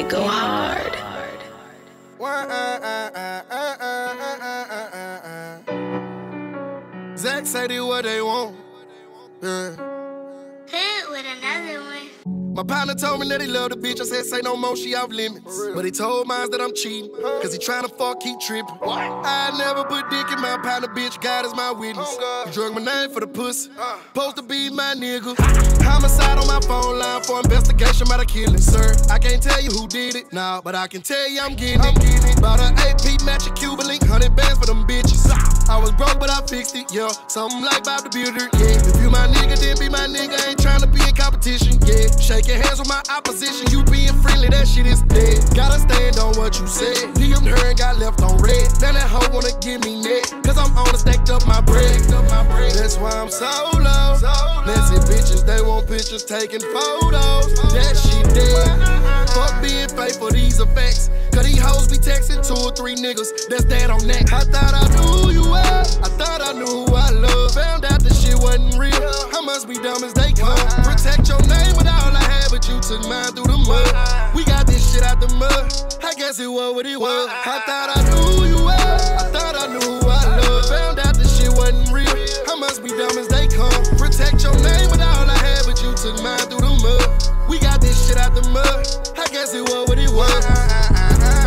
it go hard. Zach say they what they want. Yeah. Partner told me that he loved the bitch. I said, say no more, she off limits. But he told mine that I'm cheating. Cause he tryna fuck, keep tripping. I never put dick in my partner, bitch. God is my witness. You drug my name for the pussy. Supposed to be my nigga. Homicide on my phone line for investigation about a killing, sir. I can't tell you who did it, nah, but I can tell you I'm getting it. Bought an AP match a Cuban link, 100 bands for them bitches. I was broke, but I fixed it, yeah. Something like Bob the Builder, yeah. If you my nigga, then be my nigga. Ain't tryna Shaking hands with my opposition, you being friendly, that shit is dead. Gotta stand on what you said. DM'd her and got left on red. Now that hoe wanna give me neck, cause I'm on to stacked up my bread. That's why I'm solo. Messy bitches, they want pictures taking photos. That shit dead. Fuck being faithful, these effects. Cause these hoes be texting two or three niggas. That's that on that. I thought I knew you were. I thought I knew who I love. Found out the shit wasn't real. I must be dumb as they come. Protect your name with all but you took mine through the mud. We got this shit out the mud. I guess it was what it was. I thought I knew who you were. I thought I knew who I love. Found out the shit wasn't real. I must be dumb as they come. Protect your name with all I had, but you took mine through the mud. We got this shit out the mud. I guess it was what it was.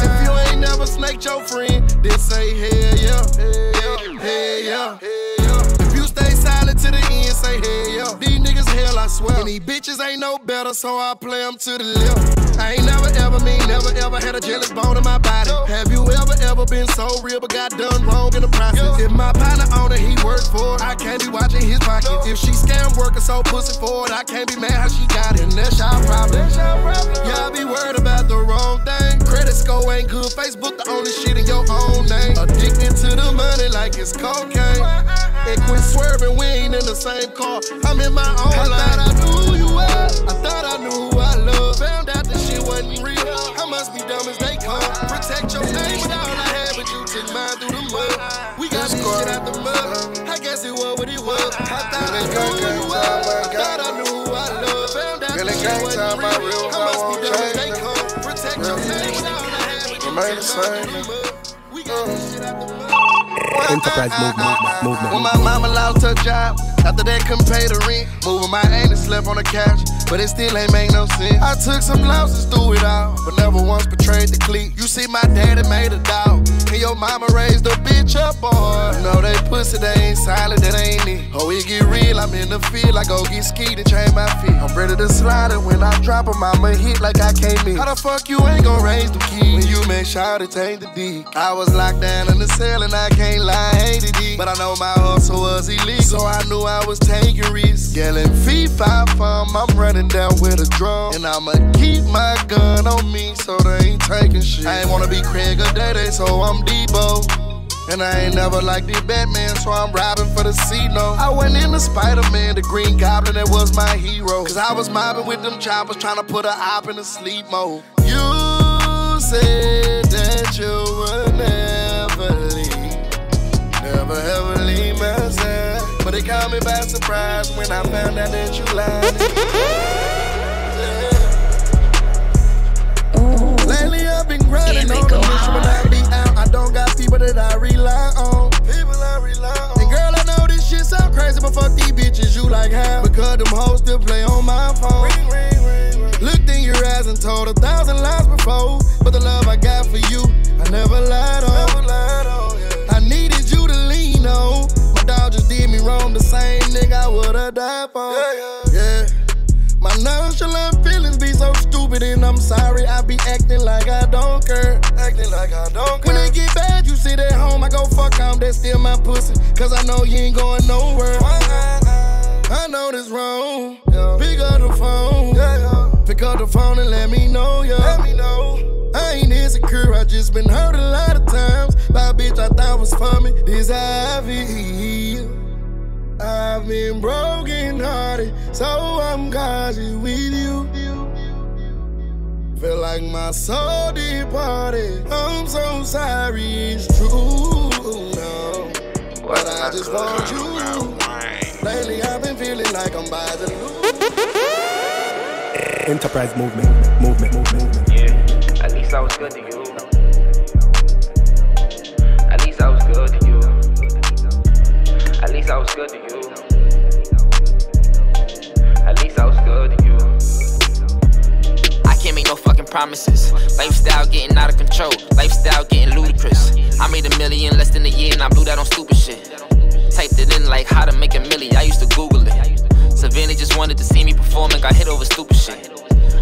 If you ain't never snaked your friend, then say hell yeah. Hell yeah. If you silent to the end, say hell yeah. These niggas hell, I swear. And these bitches ain't no better, so I play them to the left. I ain't never ever mean, never ever had a jealous bone in my body. Have you ever ever been so real but got done wrong in the process? If my partner on it, he worked for it. I can't be watching his pocket. If she scam working so pussy for it, I can't be mad how she got it. And that's y'all problem. Y'all be worried about the wrong thing. Credit score ain't good. Facebook the only shit in your own name. Addicted to the money like it's cocaine. And quit swerving, we ain't in the same car. I'm in my own I lane. I thought I knew who you were. I thought I knew who I love. Found out the shit wasn't real. I must be dumb as they come. Protect your name with all I had, but you took mine through the mud. We got this shit out the mud. I guess it was what it was. I thought I knew who you were. I thought I knew who I love. Found out the shit wasn't real. I must be dumb as they come. Protect your name with all I had, but you took mine same. through the mud. We got this shit out the mud. Enterprise movement, movement, When my mama lost her job, after that couldn't pay the rent. Moving my anus slept on the couch, but it still ain't make no sense. I took some losses through it all, but never once betrayed the clique. You see, my daddy made a dog, and your mama raised a No, they pussy, they ain't solid, that ain't it. Oh, it get real, I'm in the field, I go get skied and change my feet. I'm ready to slide it when I drop drop 'em, I'ma hit like I came in. How the fuck you ain't gon' raise the key when you make sure to take the D? I was locked down in the cell and I can't lie, I hated it. But I know my hustle was illegal, so I knew I was taking risks. Yelling five fum, I'm running down with a drum. And I'ma keep my gun on me so they ain't taking shit. I ain't wanna be Craig or Daddy, so I'm Debo. And I ain't never liked the Batman, so I'm robbing for the C no. I went into Spider-Man, the Green Goblin, that was my hero. Cause I was mobbing with them choppers, trying to put a op in a sleep mode. You said that you would never leave, never ever leave my side. But it caught me by surprise when I found out that you lied. Lately I've been grinding on the mission when I be out. I don't got people that I rely on. People I rely on. And girl, I know this shit sound crazy, but fuck these bitches, you like how? Because them hoes still play on my phone. Ring, ring, ring, ring. Looked in your eyes and told a thousand lies before. But the love I got for you, I never lied on. Never lied on yeah. I needed you to lean on. My dog just did me wrong, the same nigga I would've died for. Yeah, yeah. Nonchalant feelings be so stupid, and I'm sorry I be acting like I don't care. Acting like I don't care. When they get bad, you sit at home, I go fuck off, that's still my pussy. Cause I know you ain't going nowhere. I know this wrong. Pick up the phone. Pick up the phone and let me know, yeah. Let me know. I ain't insecure, I just been hurt a lot of times by a bitch I thought was for me. This I feel. I've been broken hearted, so I'm cautious with you. Feel like my soul departed. I'm so sorry, it's true. No, but I just want you. Lately, I've been feeling like I'm by the loop. Enterprise movement, movement, movement. Yeah, At least I was good to you. Least I was good to you. At least I was good to you. I can't make no fucking promises. Lifestyle getting out of control. Lifestyle getting ludicrous. I made a million less than a year and I blew that on stupid shit. Typed it in like how to make a milli. I used to Google it. Savannah just wanted to see me perform and got hit over stupid shit.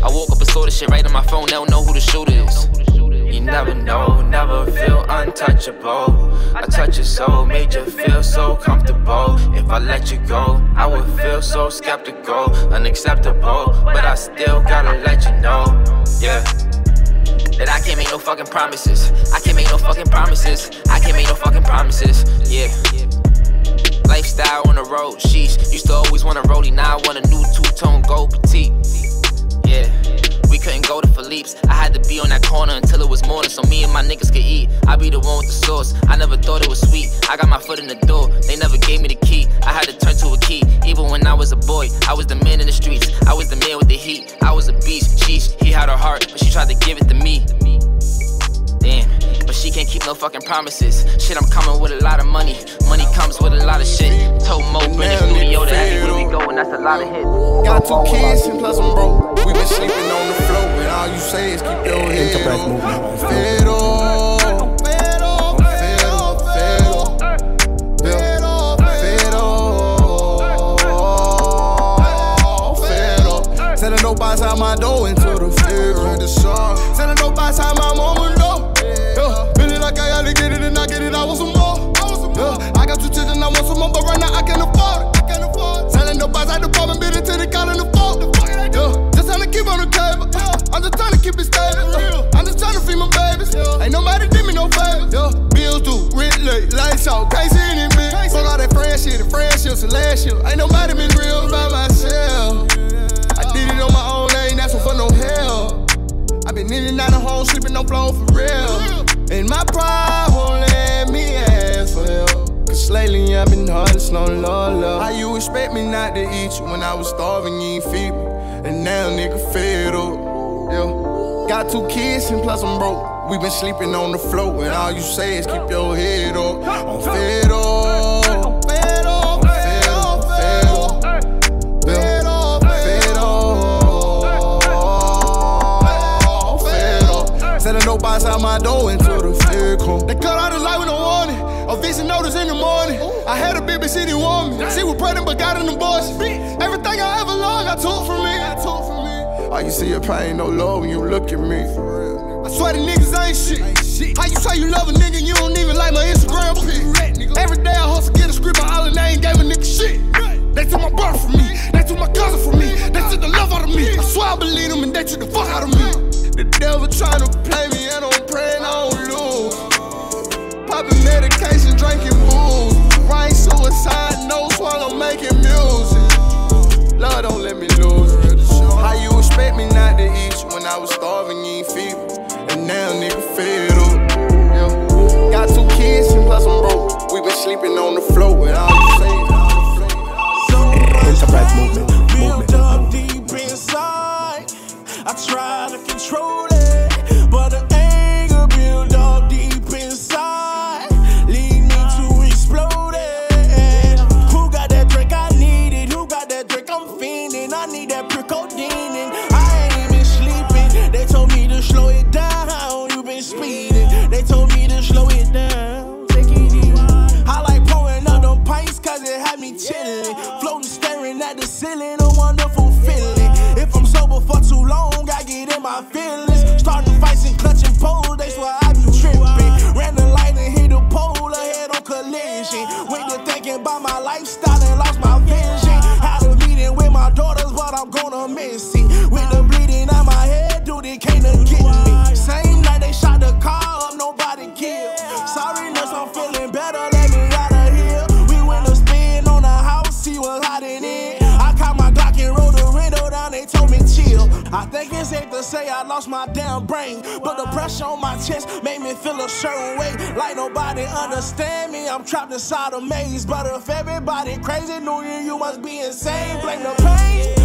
I woke up and saw the shit right on my phone. They don't know who the shooter is. You never know, never feel untouchable. I touch your soul, made you feel so comfortable. If I let you go, I would feel so skeptical, unacceptable. But I still gotta let you know, yeah. That I can't make no fucking promises. I can't make no fucking promises. I can't make no fucking promises, yeah. Lifestyle on the road, sheesh. Used to always want a rollie, now I want a new two tone gold petite, yeah. Couldn't go to Philippe's. I had to be on that corner until it was morning so me and my niggas could eat. I be the one with the sauce. I never thought it was sweet. I got my foot in the door. They never gave me the key. I had to turn to a key. Even when I was a boy, I was the man in the streets. I was the man with the heat. I was a beast. Sheesh, he had her heart, but she tried to give it to me. Damn, but she can't keep no fucking promises. Shit, I'm coming with a lot of money. Money comes with a lot of shit. Told Mo, bring studio and that's a lot of hits. Got two kids and plus I'm broke. We been sleeping on the floor, and all you say is keep your head Enterprise on. movement. Fed up, fed up, fed up, fed up, fed up, fed up, fed up. Selling dope outside my door into the field. Selling dope outside my mama door. Yeah, feeling like I gotta get it and I get trying to keep it stable. I'm just trying to feed my babies. Ain't nobody did me no favors. Yeah, bills due, rent late, lights out, can't see any bitch. Fuck all that friend shit, the friendships and last year. Ain't nobody been real by myself. I did it on my own, ain't asking for no help. I been in and out of home, sleeping on floor for real. And my pride won't let me ask for help. Cause lately I've been hardest on love, love. How you expect me not to eat you when I was starving, you ain't feed me? And now nigga fed up, yeah. Got two kids and plus I'm broke. We been sleeping on the floor, and all you say is keep your head up. I'm fed up, outside my door into the fed come. They cut out the light with no warning. A vision notice in the morning. I had a city warm me. She was pregnant but got an abortion. Everything I ever loved, I took from me. All you see your pain, no love when you look at me. I swear the niggas ain't shit. How you say you love a nigga, you don't even like my Instagram pic? Every day I hustle, get a script, my all and ain't gave a nigga shit. They took my brother from me, they took my cousin from me, they took the love out of me. I swear I believe them and they took the fuck out of me. The devil tryna play me and I'm praying I don't lose. Popping medication, drinking booze. Write suicide notes while I'm making music. Lord, don't let me lose expect me not to eat you when I was starving, you ain't feed me? And now nigga fed up. Yeah. Got two kids and plus I'm broke. We been sleeping on the floor and all you say is Enterprise movement. Movement. Built up deep inside. I try to control I get me feel a certain way. Like nobody understand me, I'm trapped inside a maze. But if everybody crazy knew you, you must be insane. Blame the pain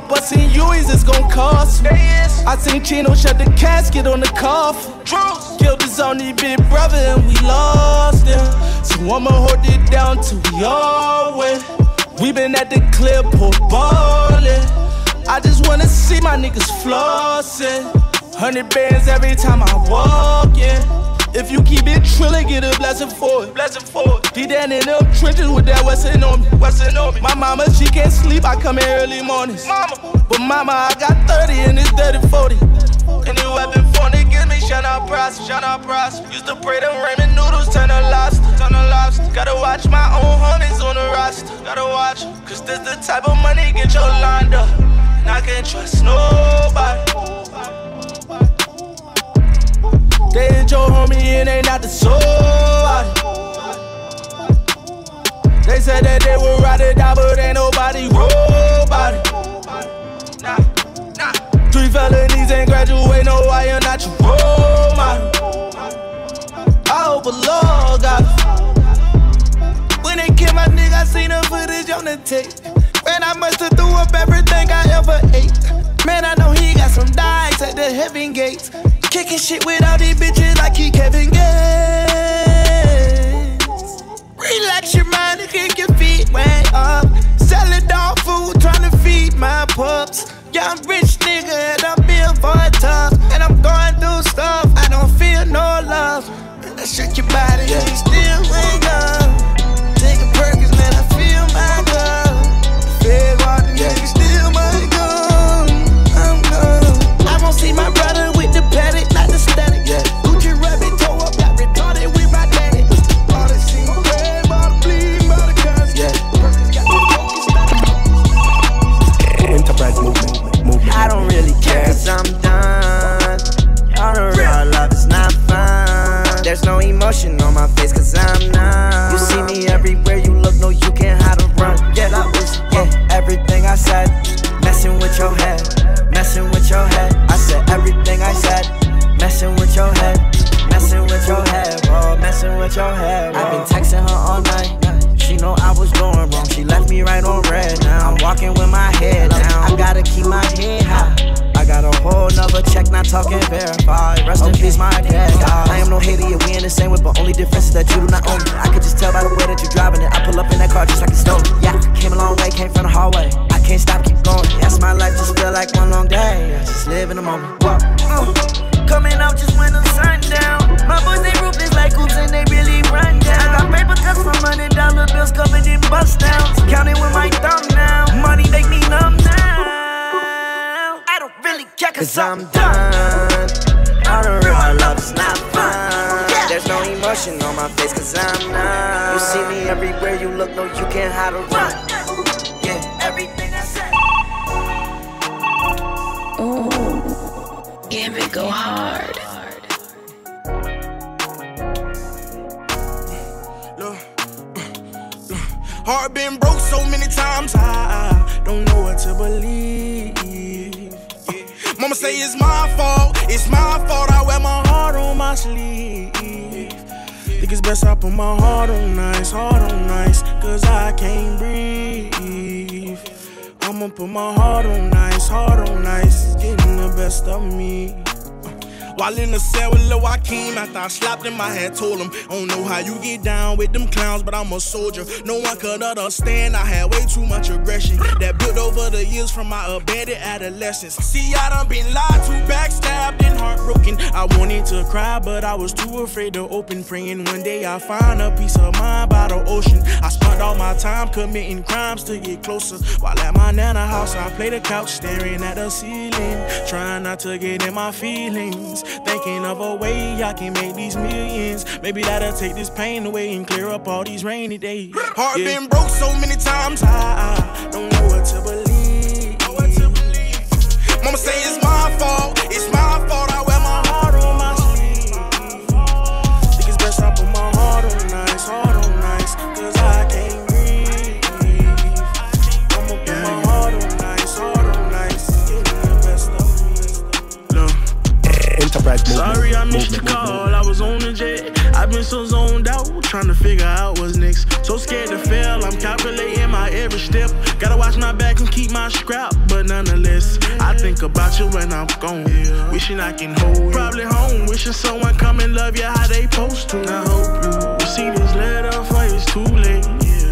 now they all busting U's, it's gon' cost me. I seen Chino shut the casket on the coffin. Killed his only big brother and we lost him. So I'ma hold it down till we all win. We been at the clip, pour ballin'. I just wanna see my niggas flossing. Hundred bands every time I walk in. If you keep it trillin', get a blessing for it. Blessing for it. Be down in them trenches with that Wesson on me. Wesson on me. My mama, she can't sleep. I come here early mornings. Mama. But mama, I got 30 and it's 30 40. Any weapon for it, give me shout out price, shout out price. Used to pray them ramen noodles, turn to lobster, turn to lobster. Gotta watch my own homies on the roster. Gotta watch, cause this the type of money get your lined up. And I can't trust nobody. They ain't your homie and they not the soul. They said that they would ride it down, but ain't nobody robot. Nah. Three felonies and graduate, no, I am not your role model. I hope a Lord got When they kill my nigga, I seen the footage on the tape. Man, I must have threw up everything I ever ate. Man, I know he got some dice at the heaven gates. Kicking shit with all these bitches like he Kevin Gates. Relax your mind and kick your feet way up. Selling dog food, trying to feed my pups. Young rich I'm done. All the real love is not fun. There's no emotion on my face cause I'm numb. You see me everywhere you look, no, you can't hide or run. Yeah, everything I said. Gambit go hard. Look, look. Heart been broke so many times, I don't know what to believe. Mama say it's my fault, it's my fault. I wear my heart on my sleeve. Think it's best I put my heart on ice, heart on ice, cause I can't breathe. I'ma put my heart on ice, heart on ice, it's getting the best of me. While in the cell with Lil Joaquin, after I slapped him, I had told him, I don't know how you get down with them clowns, but I'm a soldier. No one could understand, I had way too much aggression that built over the years from my abandoned adolescence. See, I done been lied to, backstabbed, and heartbroken. I wanted to cry, but I was too afraid to open. Praying one day I find a peace of mind by the ocean. I spent all my time committing crimes to get closer. While at my nana house, I play the couch, staring at the ceiling, trying not to get in my feelings. Thinking of a way I can make these millions. Maybe that'll take this pain away and clear up all these rainy days. Heart Yeah. been broke so many times, I, I don't know what to believe. Mama say it's my fault, it's my trying to figure out what's next. So scared to fail, I'm calculating my every step. Gotta watch my back and keep my scrap, but nonetheless, I think about you when I'm gone. Wishing I can hold you. Probably home, wishing someone come and love you how they supposed to. I hope you see this letter for it's too late.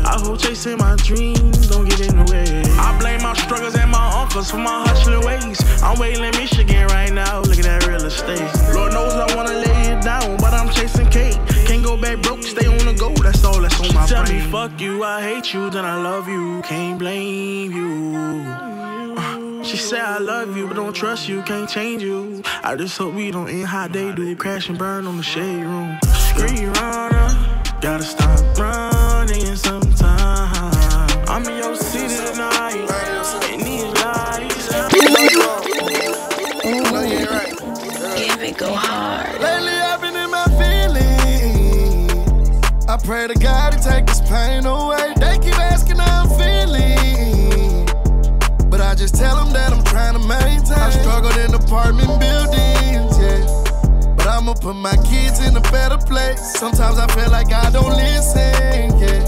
I hope chasing my dreams don't get in the way. I blame my struggles and my uncles for my hustling ways. I'm waiting in Michigan right now, looking at real estate. Lord knows I wanna lay it down, but I'm chasing cake. Can't go back broke, stay on the go, that's all that's on my Tell brain. me fuck you, I hate you, then I love you, can't blame you. Uh, she said I love you, but don't trust you, can't change you. I just hope we don't end how they do, crash and burn on the shade room. Screen runner, gotta stop running sometime. I'm in your city tonight, in these lights. No, you ain't right. Gambit go pray to God to take this pain away. They keep asking how I'm feeling. But I just tell them that I'm trying to maintain. I struggled in apartment buildings, yeah. But I'ma put my kids in a better place. Sometimes I feel like I don't listen, yeah.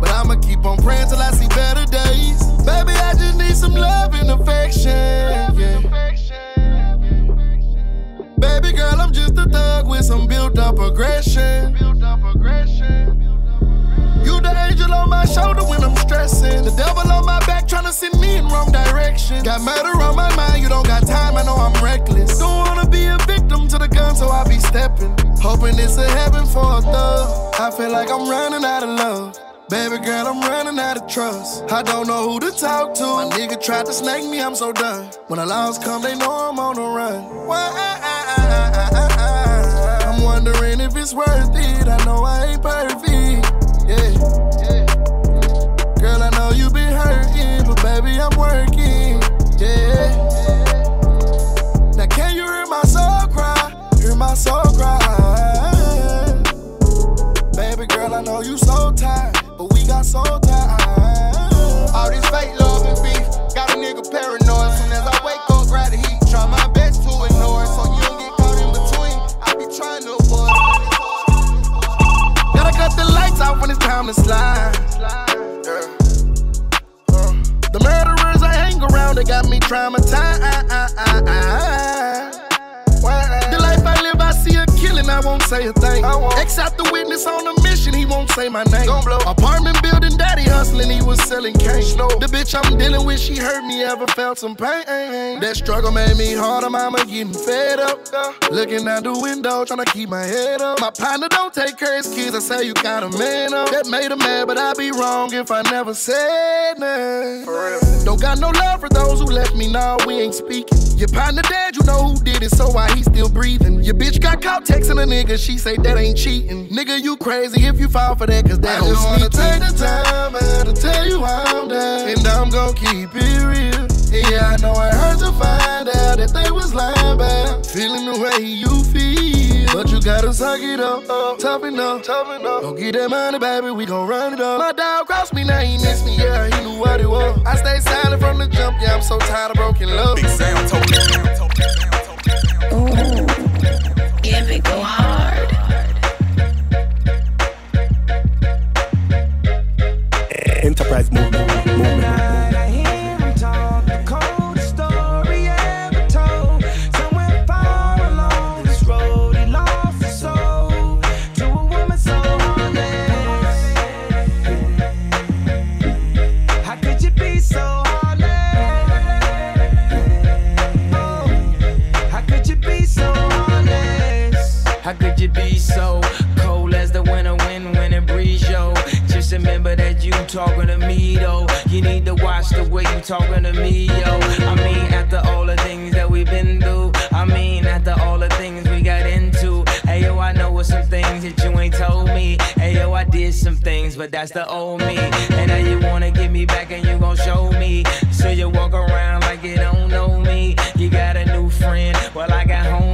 But I'ma keep on praying till I see better days. Baby, I just need some love and affection, yeah. Baby girl, I'm just a thug with some built up aggression. Angel on my shoulder when I'm stressing. The devil on my back trying to send me in wrong direction. Got murder on my mind, you don't got time, I know I'm reckless. Don't wanna be a victim to the gun, so I be stepping. Hoping it's a heaven for a thug. I feel like I'm running out of love. Baby girl, I'm running out of trust. I don't know who to talk to. My nigga tried to snake me, I'm so done. When the laws come, they know I'm on the run. I'm wondering if it's worth it. I know I ain't perfect. Know you felt some pain. That struggle made me harder, mama getting fed up. Looking out the window, trying to keep my head up. My partner don't take care of his kids, I say you got a man up. That made him mad, but I'd be wrong if I never said nothing. Don't got no love for those who left me, now we ain't speaking. Your partner dead, you know who did it, so why he still breathing? Your bitch got caught texting a nigga, she say that ain't cheating. Nigga, you crazy if you fall for that, cause that I just wanna take the time out to tell you I'm down, and I'm gon' keep it real. Yeah, I know it hurt to find out that they was lying about feeling the way you feel. But you gotta suck it up, up toughen up, toughen up. Don't get that money, baby, we gon' run it up. My dog crossed me, now he missed me, yeah, he knew what it was. I stayed silent from the jump, yeah, I'm so tired of broken love. Big sound, talkin'. Ooh, Gambit go hard. Enterprise movement. movement. You be so cold as the winter wind when it breeze, yo? Just remember that you talking to me, though. You need to watch the way you talking to me, yo. I mean, after all the things that we've been through, I mean, after all the things we got into. Hey, yo, I know what some things that you ain't told me. Hey, yo, I did some things, but that's the old me. And now you wanna get me back and you gon' show me. So you walk around like you don't know me. You got a new friend, well, I got homies.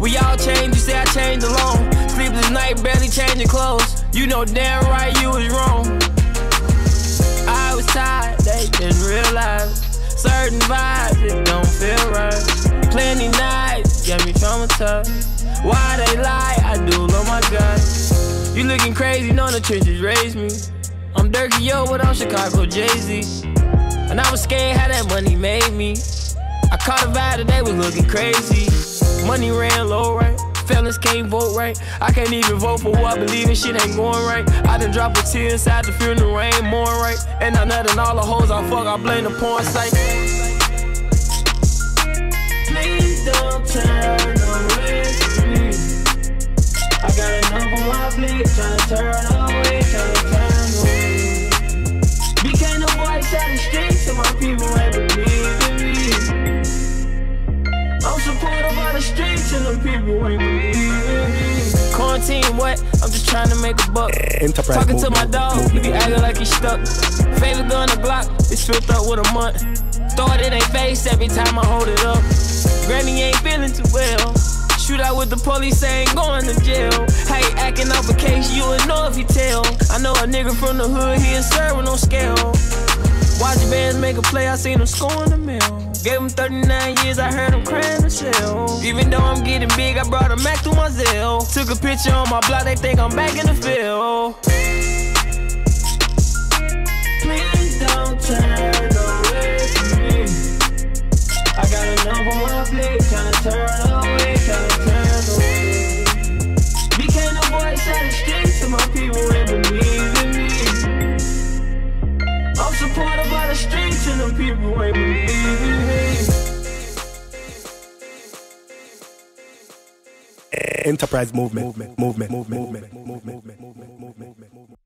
along all road, you say I soul alone. Sleepless like barely changing clothes. You know damn right you was wrong. I was tired, they didn't realize. Certain vibes, it don't feel right. Plenty nights, get me traumatized. Why they lie? I do love my God. You looking crazy, know the trenches raised me. I'm Dirty Yo, but I'm Chicago Jay Z. And I was scared how that money made me. I caught a vibe that they was looking crazy. Money ran low, right? Fellas can't vote right. I can't even vote for who I believe in. Shit ain't going right. I done drop a tear inside the funeral rain, more right. And I nut and all the hoes I fuck, I blame the porn site. I'm just trying to make a buck. Enterprise Talking to my dog, he be acting like he stuck. Favorite gun the block, it's filled up with a month. Throw it in their face every time I hold it up. Granny ain't feeling too well. Shoot out with the police, ain't going to jail. You acting off a case, you would know if you tell. I know a nigga from the hood, he ain't serving no scale. Watch bands make a play, I seen him scoring the mill. Gave him 39 years, I heard him crying shell. Even though I'm getting big, I brought a Mac to my Zell. Took a picture on my block, they think I'm back in the field. Please don't turn away from me. I got enough on my plate, tryna turn away, tryna turn away. Became the voice out the streets, and my people ain't believe in me. I'm supported by the streets, and the people ain't Enterprise movement, movement, movement, movement, movement, movement, movement, movement.